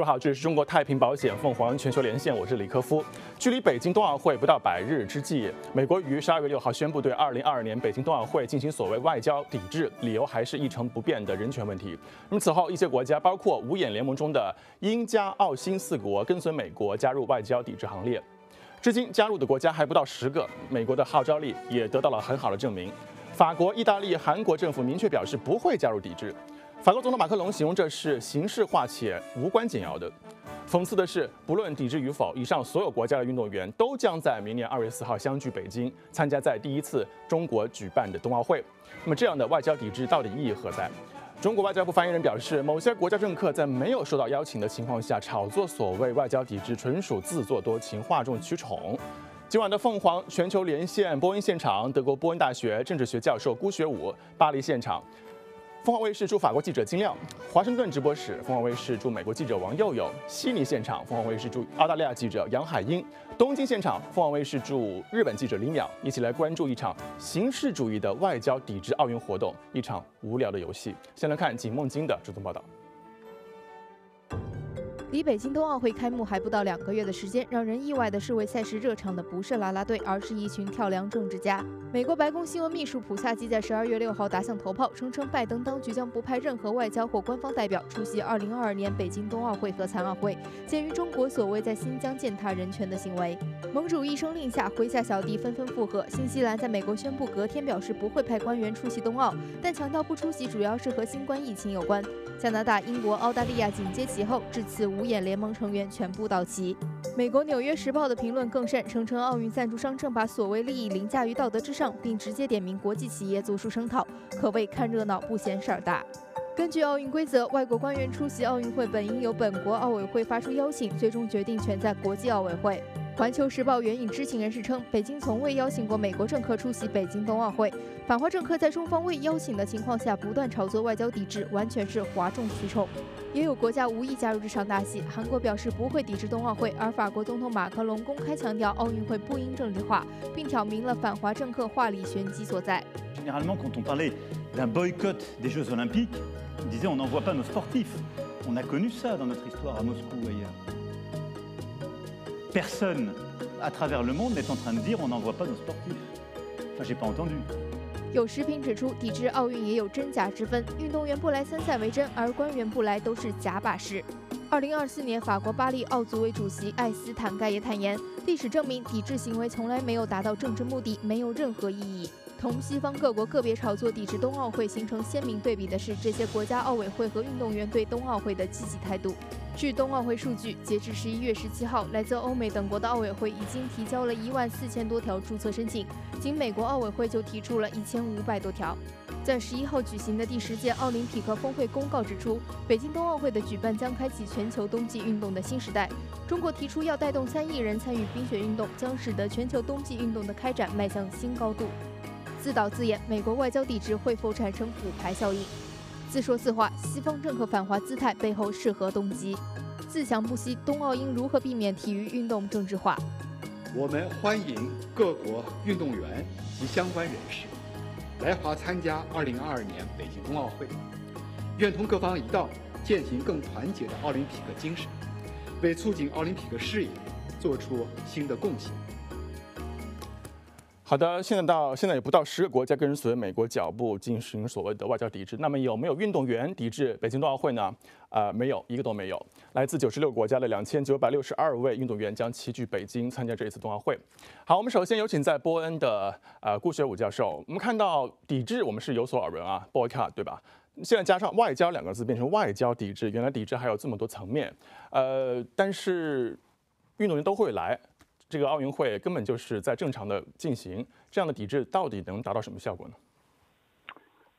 各位好，这里是中国太平保险凤凰全球连线，我是李科夫。距离北京冬奥会不到百日之际，美国于十二月六号宣布对二零二二年北京冬奥会进行所谓外交抵制，理由还是一成不变的人权问题。那么此后，一些国家，包括五眼联盟中的英加澳新四国，跟随美国加入外交抵制行列。至今加入的国家还不到十个，美国的号召力也得到了很好的证明。法国、意大利、韩国政府明确表示不会加入抵制。法国总统马克龙形容这是形式化且无关紧要的。讽刺的是，不论抵制与否，以上所有国家的运动员都将在明年二月四号相聚北京，参加在第一次中国举办的冬奥会。那么，这样的外交抵制到底意义何在？中国外交部发言人表示，某些国家政客在没有受到邀请的情况下炒作所谓外交抵制，纯属自作多情、哗众取宠。今晚的凤凰全球连线波恩现场，德国波恩大学政治学教授辜学武，巴黎现场。凤凰卫视驻法国记者金亮，华盛顿直播室；凤凰卫视驻美国记者王佑佑，悉尼现场；凤凰卫视驻澳大利亚记者杨海英，东京现场；凤凰卫视驻日本记者李淼，一起来关注一场形式主义的外交抵制奥运活动，一场无聊的游戏。先来看景梦晶的追踪报道。离北京冬奥会开幕还不到两个月的时间，让人意外的是，为赛事热场的不是啦啦队，而是一群跳梁政治家。美国白宫新闻秘书普萨基在十二月六号打响头炮，声称拜登当局将不派任何外交或官方代表出席二零二二年北京冬奥会和残奥会。鉴于中国所谓在新疆践踏人权的行为，盟主一声令下，麾下小弟纷纷附和。新西兰在美国宣布隔天表示不会派官员出席冬奥，但强调不出席主要是和新冠疫情有关。加拿大、英国、澳大利亚紧接其后，至此无五眼联盟成员全部到齐。美国《纽约时报》的评论更甚，声称奥运赞助商正把所谓利益凌驾于道德之上，并直接点名国际企业做出声讨，可谓看热闹不嫌事儿大。根据奥运规则，外国官员出席奥运会本应由本国奥委会发出邀请，最终决定权在国际奥委会。环球时报援引知情人士称，北京从未邀请过美国政客出席北京冬奥会。反华政客在中方未邀请的情况下不断炒作外交抵制，完全是哗众取宠。也有国家无意加入这场大戏。韩国表示不会抵制冬奥会，而法国总统马克龙公开强调奥运会不应政治化，并挑明了反华政客话里玄机所在。Personne à travers le monde n'est en train de dire on n'envoie pas nos sportifs. Enfin, j'ai pas entendu. 有时评指出，抵制奥运也有真假之分，运动员不来参赛为真，而官员不来都是假把式。二零二四年法国巴黎奥组委主席艾斯坦盖也坦言，历史证明抵制行为从来没有达到政治目的，没有任何意义。同西方各国个别炒作抵制冬奥会形成鲜明对比的是，这些国家奥委会和运动员对冬奥会的积极态度。据冬奥会数据，截至十一月十七号，来自欧美等国的奥委会已经提交了一万四千多条注册申请，仅美国奥委会就提出了一千五百多条。在十一号举行的第十届奥林匹克峰会公告指出，北京冬奥会的举办将开启全球冬季运动的新时代。中国提出要带动三亿人参与冰雪运动，将使得全球冬季运动的开展迈向新高度。自导自演，美国外交抵制会否产生骨牌效应？自说自话，西方政客反华姿态背后是何动机？自强不息，冬奥应如何避免体育运动政治化？我们欢迎各国运动员及相关人士来华参加2022年北京冬奥会，愿同各方一道践行更团结的奥林匹克精神，为促进奥林匹克事业做出新的贡献。好的，现在到现在也不到十个国家跟随美国脚步进行所谓的外交抵制。那么有没有运动员抵制北京冬奥会呢？啊，没有，一个都没有。来自九十六个国家的两千九百六十二位运动员将齐聚北京参加这一次冬奥会。好，我们首先有请在波恩的呃顾学武教授。我们看到抵制，我们是有所耳闻啊，boycott 对吧？现在加上外交两个字，变成外交抵制。原来抵制还有这么多层面，呃，但是运动员都会来。这个奥运会根本就是在正常的进行，这样的抵制到底能达到什么效果呢？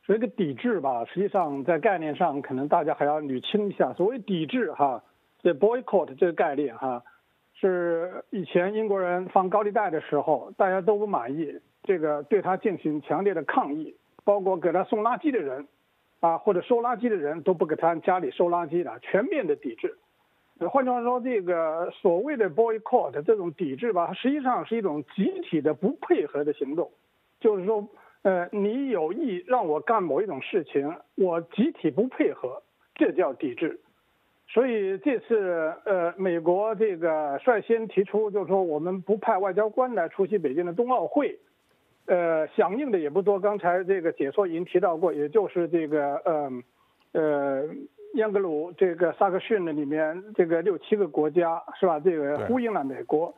这个抵制吧，实际上在概念上可能大家还要捋清一下。所谓抵制哈，这 boycott 这个概念哈，是以前英国人放高利贷的时候，大家都不满意，这个对他进行强烈的抗议，包括给他送垃圾的人，啊或者收垃圾的人都不给他家里收垃圾了，全面的抵制。换句话说，这个所谓的 boycott 这种抵制吧，实际上是一种集体的不配合的行动。就是说，呃，你有意让我干某一种事情，我集体不配合，这叫抵制。所以这次呃，美国这个率先提出，就是说我们不派外交官来出席北京的冬奥会，呃，响应的也不多。刚才这个解说已经提到过，也就是这个呃呃，英格鲁这个萨克逊的里面这个六七个国家是吧？这个呼应了美国，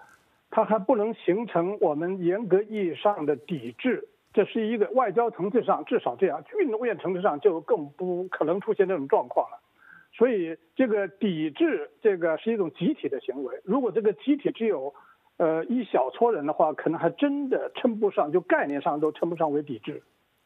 它还不能形成我们严格意义上的抵制。这是一个外交层次上，至少这样，运动员层次上就更不可能出现这种状况了。所以，这个抵制这个是一种集体的行为。如果这个集体只有，呃，一小撮人的话，可能还真的称不上，就概念上都称不上为抵制。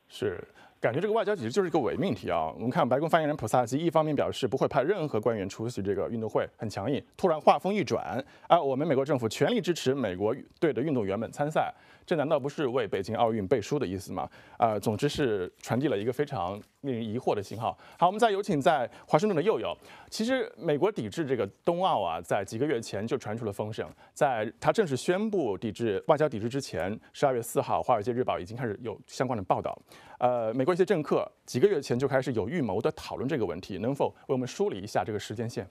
是，感觉这个外交其实就是一个伪命题啊。我们看白宫发言人普萨基，一方面表示不会派任何官员出席这个运动会，很强硬。突然话锋一转，啊，我们美国政府全力支持美国队的运动员们参赛。这难道不是为北京奥运背书的意思吗？啊，总之是传递了一个非常令人疑惑的信号。好，我们再有请在华盛顿的佑佑。其实，美国抵制这个冬奥啊，在几个月前就传出了风声。在他正式宣布抵制外交抵制之前，十二月四号，《华尔街日报》已经开始有相关的报道。呃，美国一些政客几个月前就开始有预谋的讨论这个问题，能否为我们梳理一下这个时间线？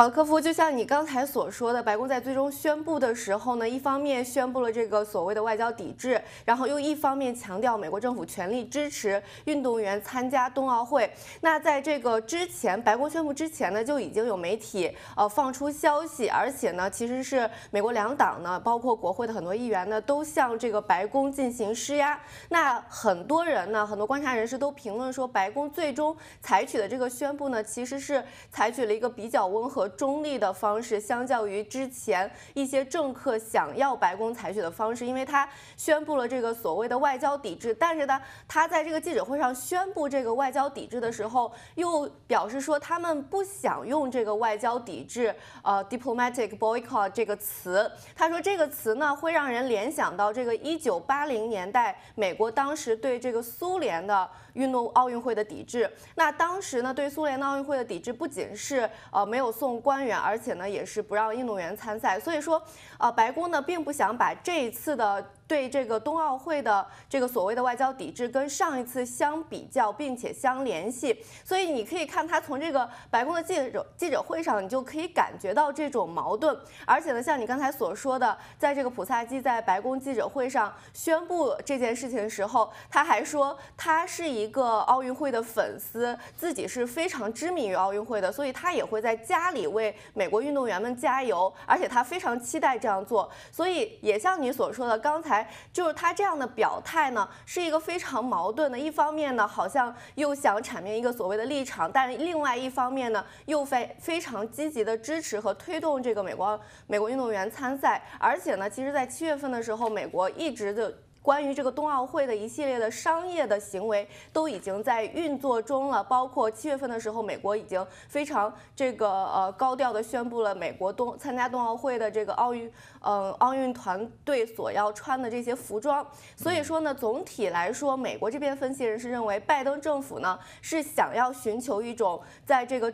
好，科夫，就像你刚才所说的，白宫在最终宣布的时候呢，一方面宣布了这个所谓的外交抵制，然后又一方面强调美国政府全力支持运动员参加冬奥会。那在这个之前，白宫宣布之前呢，就已经有媒体呃放出消息，而且呢，其实是美国两党呢，包括国会的很多议员呢，都向这个白宫进行施压。那很多人呢，很多观察人士都评论说，白宫最终采取的这个宣布呢，其实是采取了一个比较温和。中立的方式，相较于之前一些政客想要白宫采取的方式，因为他宣布了这个所谓的外交抵制，但是呢，他在这个记者会上宣布这个外交抵制的时候，又表示说他们不想用这个外交抵制，呃，diplomatic boycott 这个词。他说这个词呢，会让人联想到这个一九八零年代美国当时对这个苏联的。运动奥运会的抵制，那当时呢，对苏联的奥运会的抵制不仅是呃没有送官员，而且呢也是不让运动员参赛。所以说，呃，白宫呢并不想把这一次的。对这个冬奥会的这个所谓的外交抵制跟上一次相比较，并且相联系，所以你可以看他从这个白宫的记者记者会上，你就可以感觉到这种矛盾。而且呢，像你刚才所说的，在这个普萨基在白宫记者会上宣布这件事情的时候，他还说他是一个奥运会的粉丝，自己是非常痴迷于奥运会的，所以他也会在家里为美国运动员们加油，而且他非常期待这样做。所以也像你所说的，刚才。就是他这样的表态呢，是一个非常矛盾的。一方面呢，好像又想阐明一个所谓的立场，但另外一方面呢，又非非常积极的支持和推动这个美国美国运动员参赛。而且呢，其实，在七月份的时候，美国一直的。关于这个冬奥会的一系列的商业的行为都已经在运作中了，包括七月份的时候，美国已经非常这个呃高调的宣布了美国冬参加冬奥会的这个奥运呃奥运团队所要穿的这些服装。所以说呢，总体来说，美国这边分析人士认为，拜登政府呢是想要寻求一种在这个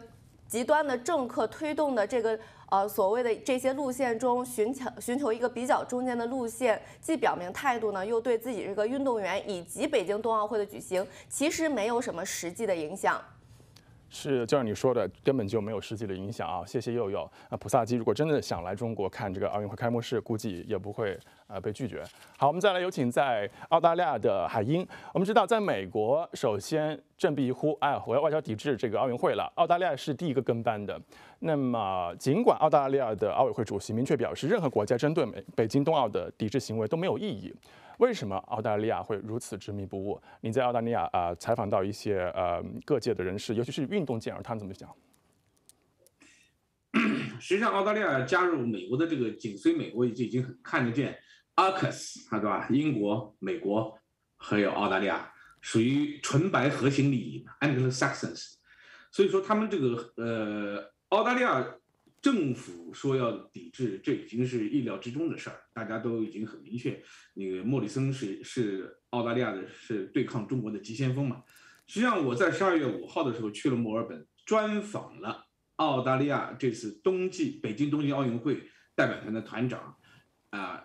极端的政客推动的这个。呃，所谓的这些路线中寻求寻求一个比较中间的路线，既表明态度呢，又对自己这个运动员以及北京冬奥会的举行其实没有什么实际的影响。是，就像你说的，根本就没有实际的影响啊！谢谢佑佑。那普萨基如果真的想来中国看这个奥运会开幕式，估计也不会呃被拒绝。好，我们再来有请在澳大利亚的海英。我们知道，在美国首先振臂一呼，哎，我要外交抵制这个奥运会了。澳大利亚是第一个跟班的。那么，尽管澳大利亚的奥委会主席明确表示，任何国家针对美北京冬奥的抵制行为都没有意义。为什么澳大利亚会如此执迷不悟？你在澳大利亚啊采访到一些呃各界的人士，尤其是运动健儿，他们怎么讲？实际上，澳大利亚加入美国的这个紧随美国已经已经看得见 Arkus，对吧？英国、美国还有澳大利亚属于纯白核心利益 （Anglo-Saxons），所以说他们这个呃澳大利亚。政府说要抵制，这已经是意料之中的事儿，大家都已经很明确。那个莫里森是是澳大利亚的，是对抗中国的急先锋嘛。实际上，我在十二月五号的时候去了墨尔本，专访了澳大利亚这次冬季北京冬季奥运会代表团的团长啊，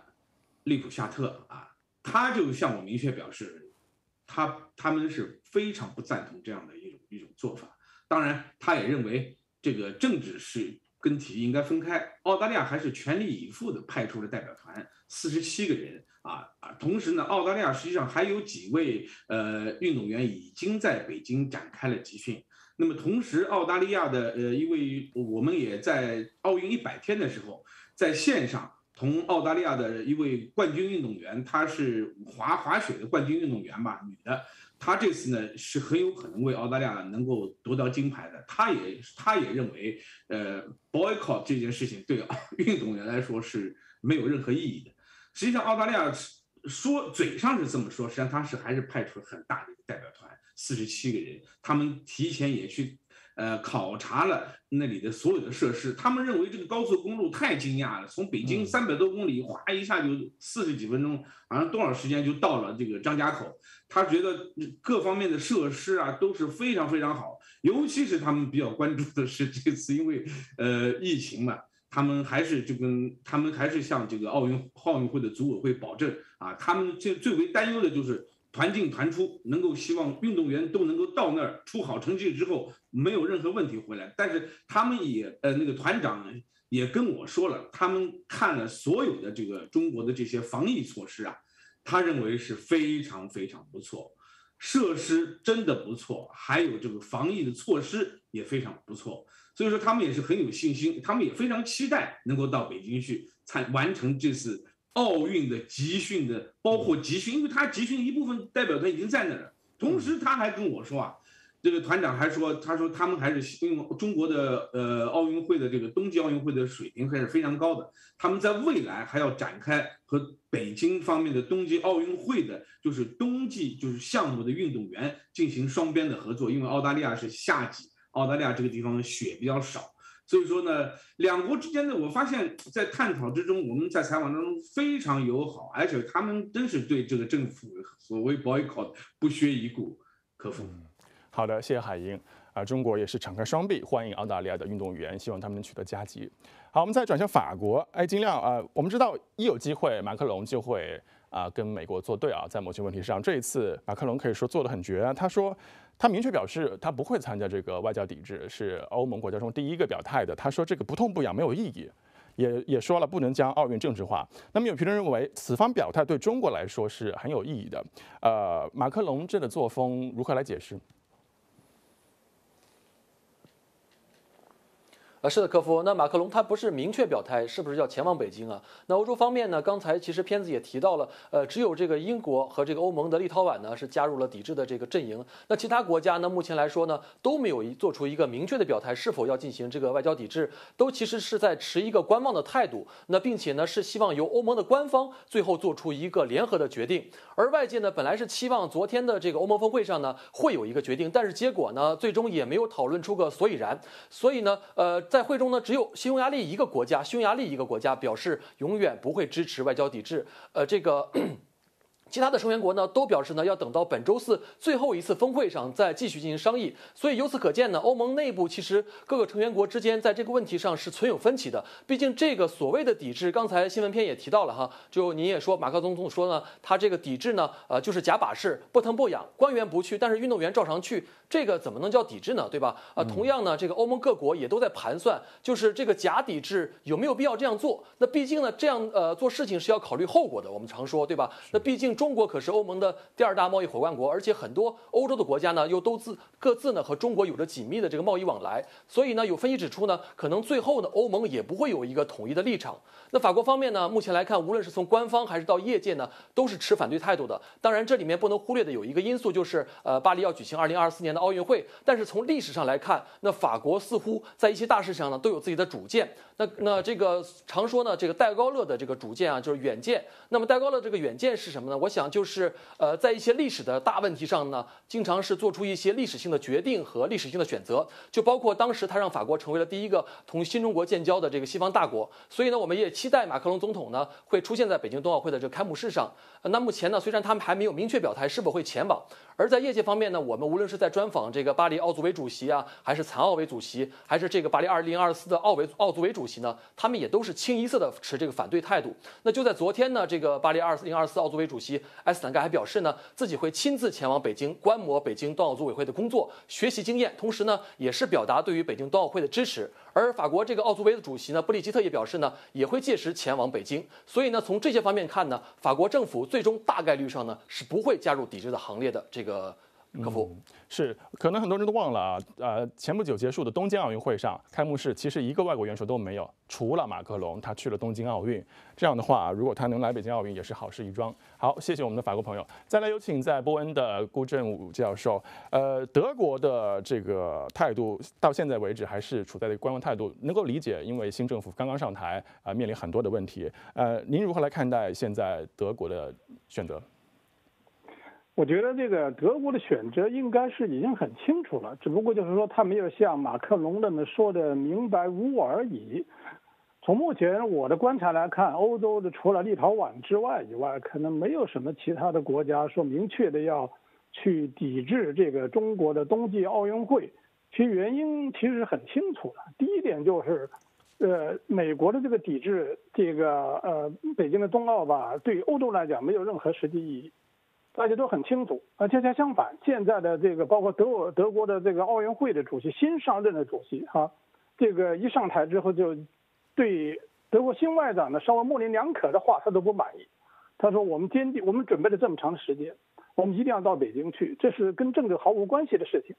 利普夏特啊，他就向我明确表示。他他们是非常不赞同这样的一种一种做法。当然，他也认为这个政治是跟体育应该分开。澳大利亚还是全力以赴的派出了代表团，四十七个人啊啊！同时呢，澳大利亚实际上还有几位呃运动员已经在北京展开了集训。那么同时，澳大利亚的呃一位，我们也在奥运一百天的时候，在线上同澳大利亚的一位冠军运动员，她是滑滑雪的冠军运动员吧，女的，他这次呢是很有可能为澳大利亚能够夺得金牌的。他也他也认为，呃，boycott 这件事情对运动员来说是没有任何意义的。实际上，澳大利亚说嘴上是这么说，实际上他是还是派出了很大的一个代表团。四十七个人，他们提前也去，呃，考察了那里的所有的设施。他们认为这个高速公路太惊讶了，从北京三百多公里，哗一下就四十几分钟，好像多少时间就到了这个张家口。他觉得各方面的设施啊都是非常非常好，尤其是他们比较关注的是这次因为呃疫情嘛，他们还是就跟他们还是向这个奥运奥运会的组委会保证啊，他们最最为担忧的就是。团进团出，能够希望运动员都能够到那儿出好成绩之后没有任何问题回来。但是他们也呃那个团长也跟我说了，他们看了所有的这个中国的这些防疫措施啊，他认为是非常非常不错，设施真的不错，还有这个防疫的措施也非常不错。所以说他们也是很有信心，他们也非常期待能够到北京去参完成这次。奥运的集训的，包括集训，因为他集训一部分代表团已经在那儿了。同时，他还跟我说啊，这个团长还说，他说他们还是因为中国的呃奥运会的这个冬季奥运会的水平还是非常高的，他们在未来还要展开和北京方面的冬季奥运会的，就是冬季就是项目的运动员进行双边的合作，因为澳大利亚是夏季，澳大利亚这个地方雪比较少。所以说呢，两国之间的，我发现，在探讨之中，我们在采访当中非常友好，而且他们真是对这个政府所谓 boycott 不屑一顾。可否？好的，谢谢海英啊，中国也是敞开双臂欢迎澳大利亚的运动员，希望他们能取得佳绩。好，我们再转向法国，哎，金亮啊，我们知道一有机会，马克龙就会啊跟美国作对啊，在某些问题上，这一次马克龙可以说做得很绝，他说。他明确表示，他不会参加这个外交抵制，是欧盟国家中第一个表态的。他说这个不痛不痒，没有意义，也也说了不能将奥运政治化。那么有评论认为，此番表态对中国来说是很有意义的。呃，马克龙这个作风如何来解释？啊，是的，科夫。那马克龙他不是明确表态，是不是要前往北京啊？那欧洲方面呢？刚才其实片子也提到了，呃，只有这个英国和这个欧盟的立陶宛呢是加入了抵制的这个阵营。那其他国家呢，目前来说呢都没有做出一个明确的表态，是否要进行这个外交抵制，都其实是在持一个观望的态度。那并且呢是希望由欧盟的官方最后做出一个联合的决定。而外界呢本来是期望昨天的这个欧盟峰会上呢会有一个决定，但是结果呢最终也没有讨论出个所以然。所以呢，呃。在会中呢，只有匈牙利一个国家，匈牙利一个国家表示永远不会支持外交抵制。呃，这个。其他的成员国呢都表示呢要等到本周四最后一次峰会上再继续进行商议。所以由此可见呢，欧盟内部其实各个成员国之间在这个问题上是存有分歧的。毕竟这个所谓的抵制，刚才新闻片也提到了哈，就您也说马克总统说呢，他这个抵制呢，呃，就是假把式，不疼不痒，官员不去，但是运动员照常去，这个怎么能叫抵制呢？对吧？啊，同样呢，这个欧盟各国也都在盘算，就是这个假抵制有没有必要这样做？那毕竟呢，这样呃做事情是要考虑后果的。我们常说，对吧？那毕竟。中国可是欧盟的第二大贸易伙伴国，而且很多欧洲的国家呢，又都自各自呢和中国有着紧密的这个贸易往来，所以呢，有分析指出呢，可能最后呢，欧盟也不会有一个统一的立场。那法国方面呢，目前来看，无论是从官方还是到业界呢，都是持反对态度的。当然，这里面不能忽略的有一个因素，就是呃，巴黎要举行二零二四年的奥运会。但是从历史上来看，那法国似乎在一些大事上呢，都有自己的主见。那那这个常说呢，这个戴高乐的这个主见啊，就是远见。那么戴高乐这个远见是什么呢？我想就是呃，在一些历史的大问题上呢，经常是做出一些历史性的决定和历史性的选择，就包括当时他让法国成为了第一个同新中国建交的这个西方大国。所以呢，我们也期待马克龙总统呢会出现在北京冬奥会的这个开幕式上。那目前呢，虽然他们还没有明确表态是否会前往，而在业界方面呢，我们无论是在专访这个巴黎奥组委主席啊，还是残奥委主席，还是这个巴黎二零二四的奥委奥组委主席呢，他们也都是清一色的持这个反对态度。那就在昨天呢，这个巴黎二零二四奥组委主席埃斯坦盖还表示呢，自己会亲自前往北京观摩北京冬奥组委会的工作，学习经验，同时呢，也是表达对于北京冬奥会的支持。而法国这个奥组委的主席呢，布里吉特也表示呢，也会届时前往北京。所以呢，从这些方面看呢，法国政府最终大概率上呢是不会加入抵制的行列的。这个。科夫是，可能很多人都忘了啊，呃，前不久结束的东京奥运会上，开幕式其实一个外国元首都没有，除了马克龙，他去了东京奥运。这样的话，如果他能来北京奥运，也是好事一桩。好，谢谢我们的法国朋友。再来有请在波恩的顾振武教授。呃，德国的这个态度到现在为止还是处在这个观望态度，能够理解，因为新政府刚刚上台啊，面临很多的问题。呃，您如何来看待现在德国的选择？我觉得这个德国的选择应该是已经很清楚了，只不过就是说他没有像马克龙那么说的明白无误而已。从目前我的观察来看，欧洲的除了立陶宛之外以外，可能没有什么其他的国家说明确的要去抵制这个中国的冬季奥运会。其原因其实很清楚的，第一点就是，呃，美国的这个抵制这个呃北京的冬奥吧，对欧洲来讲没有任何实际意义。大家都很清楚，而恰恰相反，现在的这个包括德国德国的这个奥运会的主席新上任的主席哈，这个一上台之后就对德国新外长呢稍微模棱两可的话他都不满意。他说：“我们坚定，我们准备了这么长时间，我们一定要到北京去，这是跟政治毫无关系的事情。”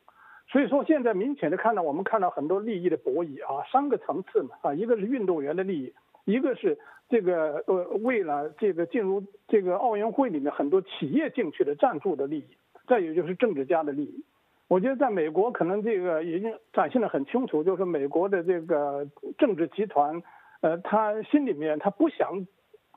所以说，现在明显的看到，我们看到很多利益的博弈啊，三个层次嘛啊，一个是运动员的利益。一个是这个呃，为了这个进入这个奥运会里面很多企业进去的赞助的利益，再有就是政治家的利益。我觉得在美国可能这个已经展现的很清楚，就是美国的这个政治集团，呃，他心里面他不想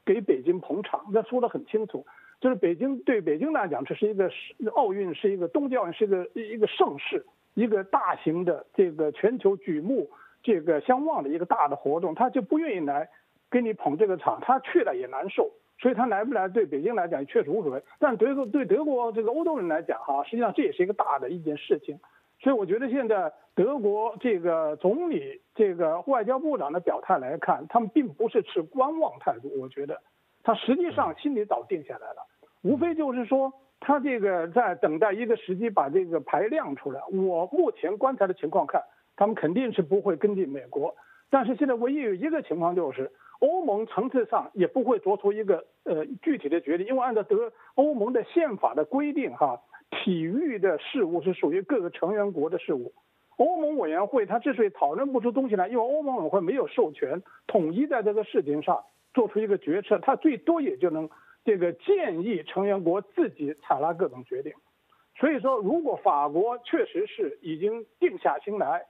给北京捧场，他说的很清楚，就是北京对北京来讲，这是一个奥运是一个冬季奥运是一个一个盛世，一个大型的这个全球举目。这个相望的一个大的活动，他就不愿意来跟你捧这个场，他去了也难受，所以他来不来对北京来讲确实无所谓。但德国对德国这个欧洲人来讲，哈，实际上这也是一个大的一件事情。所以我觉得现在德国这个总理、这个外交部长的表态来看，他们并不是持观望态度。我觉得他实际上心里早定下来了，无非就是说他这个在等待一个时机把这个牌亮出来。我目前观察的情况看。他们肯定是不会跟进美国，但是现在唯一有一个情况就是，欧盟层次上也不会做出一个呃具体的决定，因为按照德欧盟的宪法的规定，哈，体育的事务是属于各个成员国的事务。欧盟委员会它之所以讨论不出东西来，因为欧盟委员会没有授权统一在这个事情上做出一个决策，它最多也就能这个建议成员国自己采纳各种决定。所以说，如果法国确实是已经定下心来。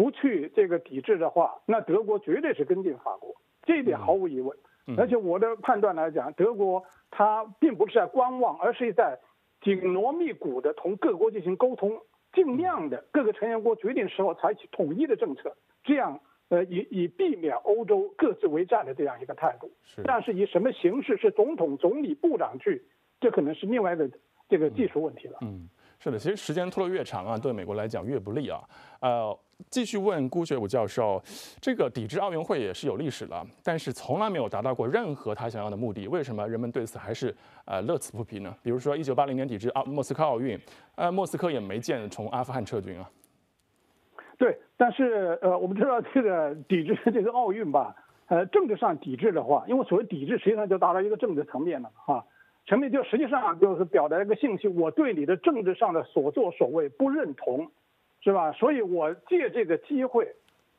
不去这个抵制的话，那德国绝对是跟进法国，这一点毫无疑问。而且我的判断来讲，德国它并不是在观望，而是在紧锣密鼓的同各国进行沟通，尽量的各个成员国决定时候采取统一的政策，这样呃以以避免欧洲各自为战的这样一个态度。但是以什么形式是总统、总理、部长去，这可能是另外一个这个技术问题了。嗯，是的，其实时间拖得越长啊，对美国来讲越不利啊。呃。继续问辜学武教授，这个抵制奥运会也是有历史了，但是从来没有达到过任何他想要的目的，为什么人们对此还是呃乐此不疲呢？比如说一九八零年抵制奥莫斯科奥运，呃，莫斯科也没见从阿富汗撤军啊。对，但是呃，我们知道这个抵制这个奥运吧，呃，政治上抵制的话，因为所谓抵制实际上就达到一个政治层面了哈，层面就实际上就是表达一个信息，我对你的政治上的所作所为不认同。是吧？所以我借这个机会，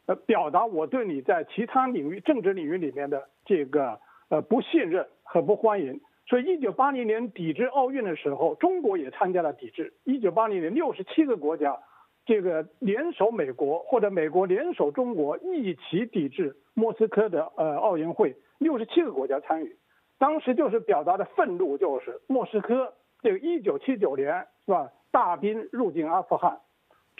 呃，表达我对你在其他领域、政治领域里面的这个呃不信任和不欢迎。所以，一九八零年抵制奥运的时候，中国也参加了抵制。一九八零年，六十七个国家，这个联手美国或者美国联手中国一起抵制莫斯科的呃奥运会，六十七个国家参与。当时就是表达的愤怒，就是莫斯科这个一九七九年是吧？大兵入境阿富汗。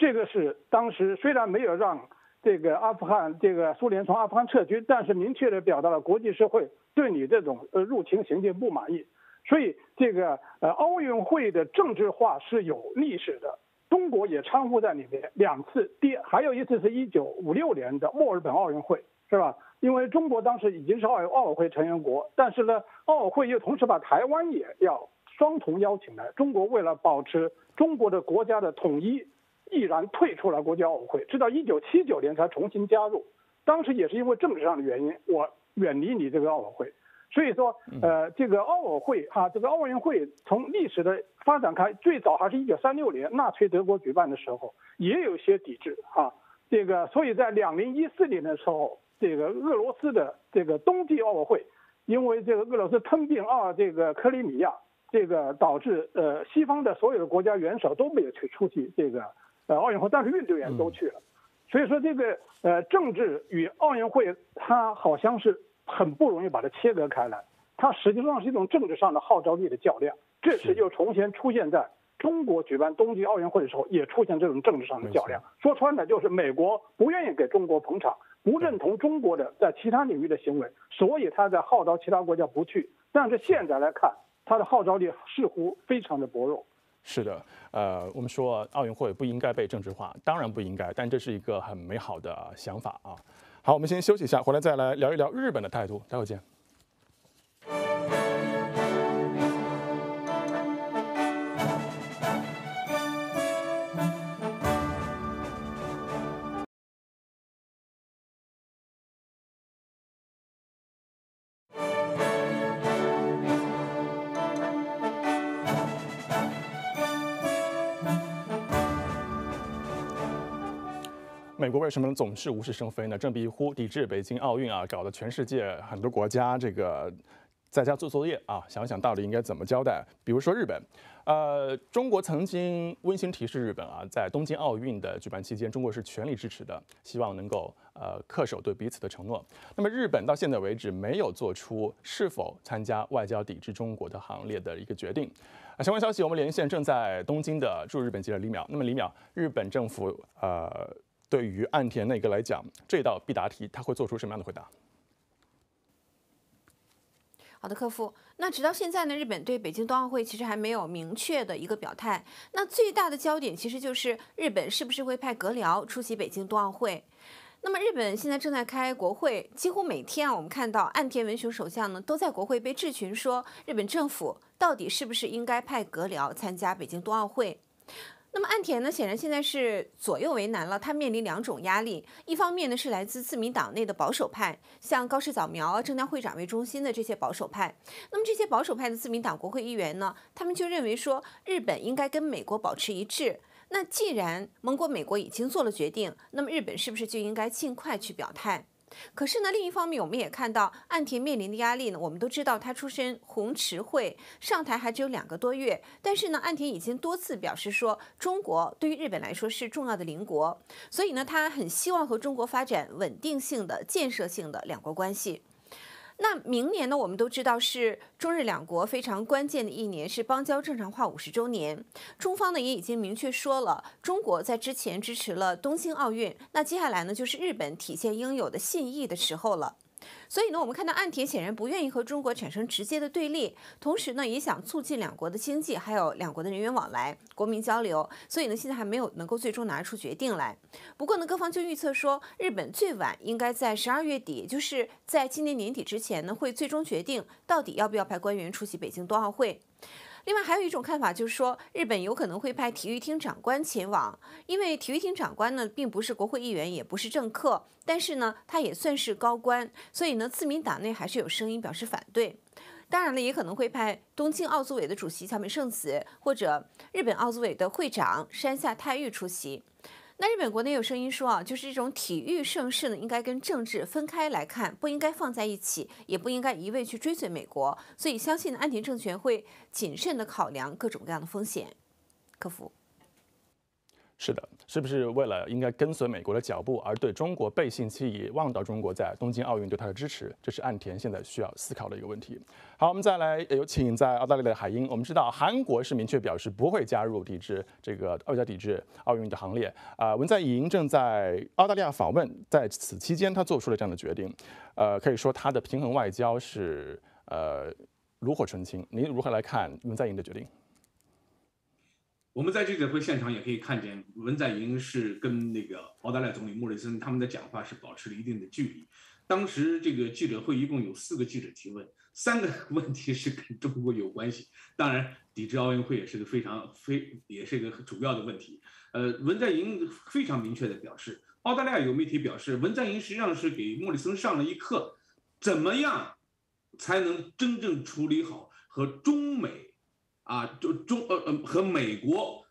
这个是当时虽然没有让这个阿富汗这个苏联从阿富汗撤军，但是明确的表达了国际社会对你这种呃入侵行径不满意。所以这个呃奥运会的政治化是有历史的，中国也掺和在里面两次，第还有一次是一九五六年的墨尔本奥运会，是吧？因为中国当时已经是奥奥委会成员国，但是呢，奥委会又同时把台湾也要双重邀请来。中国为了保持中国的国家的统一，毅然退出了国际奥委会，直到一九七九年才重新加入。当时也是因为政治上的原因，我远离你这个奥委会。所以说，呃，这个奥委会哈，这个奥运会从历史的发展开，最早还是一九三六年纳粹德国举办的时候，也有些抵制哈。这个，所以在两零一四年的时候，这个俄罗斯的这个冬季奥委会，因为这个俄罗斯吞并奥这个克里米亚，这个导致呃西方的所有的国家元首都没有去出席这个呃奥运会，但是运动员都去了。所以说，这个呃政治与奥运会，它好像是。很不容易把它切割开来，它实际上是一种政治上的号召力的较量。这次又重新出现在中国举办冬季奥运会的时候，也出现这种政治上的较量。说穿了，就是美国不愿意给中国捧场，不认同中国的在其他领域的行为，所以他在号召其他国家不去。但是现在来看，他的号召力似乎非常的薄弱。是的，呃，我们说奥运会不应该被政治化，当然不应该，但这是一个很美好的想法啊。好，我们先休息一下，回来再来聊一聊日本的态度。待会见。国为什么总是无事生非呢？振臂一呼，抵制北京奥运啊，搞得全世界很多国家这个在家做作业啊，想想到底应该怎么交代。比如说日本，呃，中国曾经温馨提示日本啊，在东京奥运的举办期间，中国是全力支持的，希望能够呃恪守对彼此的承诺。那么日本到现在为止没有做出是否参加外交抵制中国的行列的一个决定。啊，相关消息，我们连线正在东京的驻日本记者李淼。那么李淼，日本政府呃。对于岸田内阁来讲，这道必答题他会做出什么样的回答？好的，客服。那直到现在呢，日本对北京冬奥会其实还没有明确的一个表态。那最大的焦点其实就是日本是不是会派阁僚出席北京冬奥会。那么日本现在正在开国会，几乎每天啊，我们看到岸田文雄首相呢都在国会被质询，说日本政府到底是不是应该派阁僚参加北京冬奥会。那么岸田呢，显然现在是左右为难了。他面临两种压力，一方面呢是来自自民党内的保守派，像高市早苗、政调会长为中心的这些保守派。那么这些保守派的自民党国会议员呢，他们就认为说，日本应该跟美国保持一致。那既然盟国美国已经做了决定，那么日本是不是就应该尽快去表态？可是呢，另一方面，我们也看到岸田面临的压力呢。我们都知道，他出身红池会，上台还只有两个多月。但是呢，岸田已经多次表示说，中国对于日本来说是重要的邻国，所以呢，他很希望和中国发展稳定性的、建设性的两国关系。那明年呢？我们都知道是中日两国非常关键的一年，是邦交正常化五十周年。中方呢也已经明确说了，中国在之前支持了东京奥运，那接下来呢就是日本体现应有的信义的时候了。所以呢，我们看到岸田显然不愿意和中国产生直接的对立，同时呢，也想促进两国的经济，还有两国的人员往来、国民交流。所以呢，现在还没有能够最终拿出决定来。不过呢，各方就预测说，日本最晚应该在十二月底，就是在今年年底之前呢，会最终决定到底要不要派官员出席北京冬奥会。另外还有一种看法，就是说日本有可能会派体育厅长官前往，因为体育厅长官呢并不是国会议员，也不是政客，但是呢他也算是高官，所以呢自民党内还是有声音表示反对。当然了，也可能会派东京奥组委的主席桥本圣子或者日本奥组委的会长山下泰裕出席。那日本国内有声音说啊，就是这种体育盛事呢，应该跟政治分开来看，不应该放在一起，也不应该一味去追随美国。所以相信呢，安田政权会谨慎的考量各种各样的风险，客服。是的，是不是为了应该跟随美国的脚步而对中国背信弃义，忘掉中国在东京奥运对他的支持？这是岸田现在需要思考的一个问题。好，我们再来有请在澳大利亚的海英。我们知道韩国是明确表示不会加入抵制这个外交抵制奥运的行列。啊，文在寅正在澳大利亚访问，在此期间他做出了这样的决定。呃，可以说他的平衡外交是呃炉火纯青。您如何来看文在寅的决定？我们在记者会现场也可以看见，文在寅是跟那个澳大利亚总理莫里森他们的讲话是保持了一定的距离。当时这个记者会一共有四个记者提问，三个 问题是跟中国有关系，当然抵制奥运会也是个非常非也是一个主要的问题。呃，文在寅非常明确的表示，澳大利亚有媒体表示，文在寅实际上是给莫里森上了一课，怎么样才能真正处理好和中美啊，就中呃呃和美国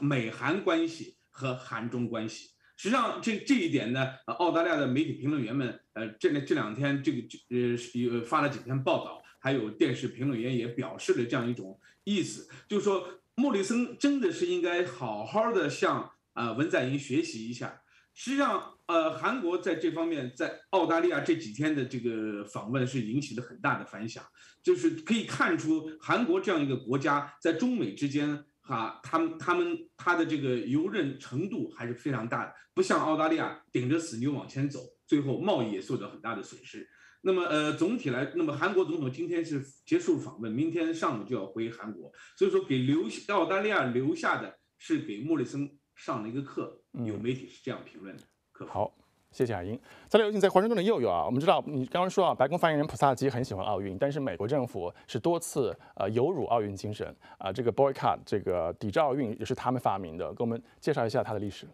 美韩关系和韩中关系。实际上，这这一点呢，澳大利亚的媒体评论员们，呃，这这两天这个呃发了几篇报道，还有电视评论员也表示了这样一种意思，就是说莫里森真的是应该好好的向啊文在寅学习一下。实际上，呃，韩国在这方面在澳大利亚这几天的这个访问是引起了很大的反响，就是可以看出韩国这样一个国家在中美之间。啊，他们他们他的这个游刃程度还是非常大的，不像澳大利亚顶着死牛往前走，最后贸易也受到很大的损失。那么呃，总体来，那么韩国总统今天是结束访问，明天上午就要回韩国，所以说给留澳大利亚留下的是给莫里森上了一个课，有媒体是这样评论的。好。谢谢海英。再来有请在华盛顿的佑佑啊，我们知道你刚刚说啊，白宫发言人普萨基很喜欢奥运，但是美国政府是多次呃有辱奥运精神啊，这个 boycott 这个抵制奥运也是他们发明的，给我们介绍一下它的历史。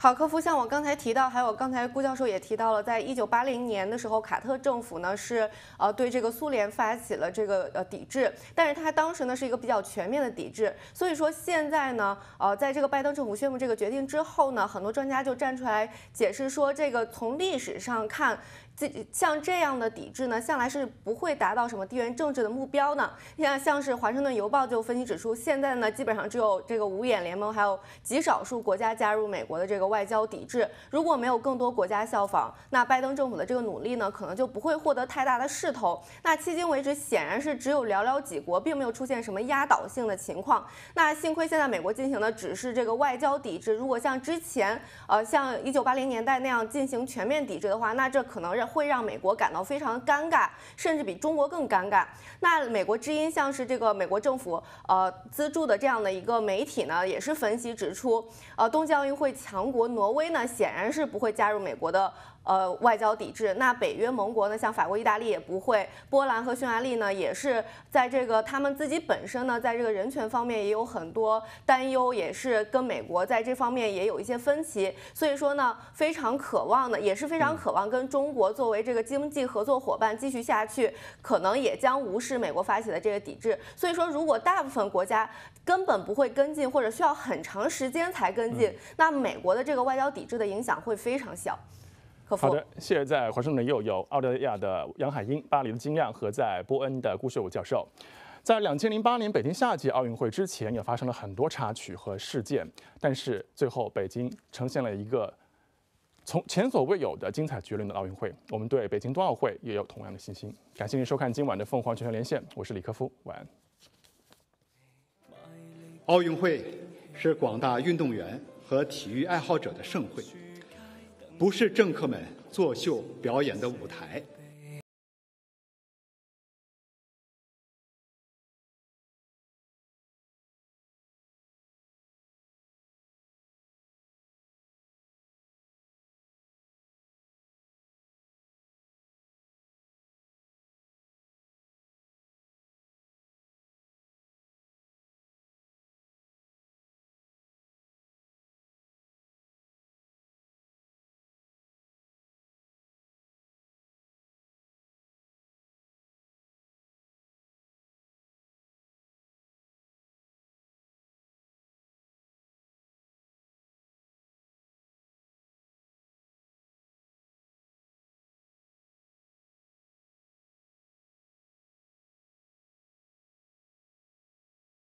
好，科夫，像我刚才提到，还有刚才顾教授也提到了，在一九八零年的时候，卡特政府呢是呃对这个苏联发起了这个呃抵制，但是他当时呢是一个比较全面的抵制，所以说现在呢，呃，在这个拜登政府宣布这个决定之后呢，很多专家就站出来解释说，这个从历史上看。这像这样的抵制呢，向来是不会达到什么地缘政治的目标呢。你看，像是《华盛顿邮报》就分析指出，现在呢，基本上只有这个五眼联盟，还有极少数国家加入美国的这个外交抵制。如果没有更多国家效仿，那拜登政府的这个努力呢，可能就不会获得太大的势头。那迄今为止，显然是只有寥寥几国，并没有出现什么压倒性的情况。那幸亏现在美国进行的只是这个外交抵制，如果像之前，呃，像一九八零年代那样进行全面抵制的话，那这可能让会让美国感到非常尴尬，甚至比中国更尴尬。那美国之音像是这个美国政府呃资助的这样的一个媒体呢，也是分析指出，呃，冬季奥运会强国挪威呢，显然是不会加入美国的。呃，外交抵制，那北约盟国呢，像法国、意大利也不会，波兰和匈牙利呢，也是在这个他们自己本身呢，在这个人权方面也有很多担忧，也是跟美国在这方面也有一些分歧，所以说呢，非常渴望的，也是非常渴望跟中国作为这个经济合作伙伴继续下去，可能也将无视美国发起的这个抵制。所以说，如果大部分国家根本不会跟进，或者需要很长时间才跟进，那美国的这个外交抵制的影响会非常小。好的，谢谢在华盛顿又有澳大利亚的杨海英、巴黎的金亮和在波恩的顾秀武教授。在两千零八年北京夏季奥运会之前，也发生了很多插曲和事件，但是最后北京呈现了一个从前所未有的精彩绝伦的奥运会。我们对北京冬奥会也有同样的信心。感谢您收看今晚的凤凰全球连线，我是李科夫，晚安。奥运会是广大运动员和体育爱好者的盛会。不是政客们作秀表演的舞台。